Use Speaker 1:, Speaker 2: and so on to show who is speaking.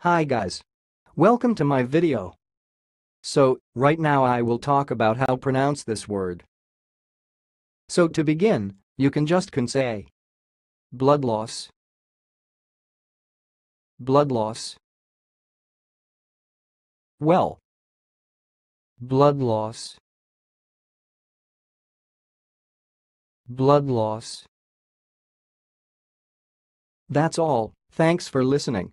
Speaker 1: Hi guys. Welcome to my video. So, right now I will talk about how pronounce this word. So to begin, you can just can say blood loss, blood loss. Well, blood loss, blood loss. That's all, thanks for listening.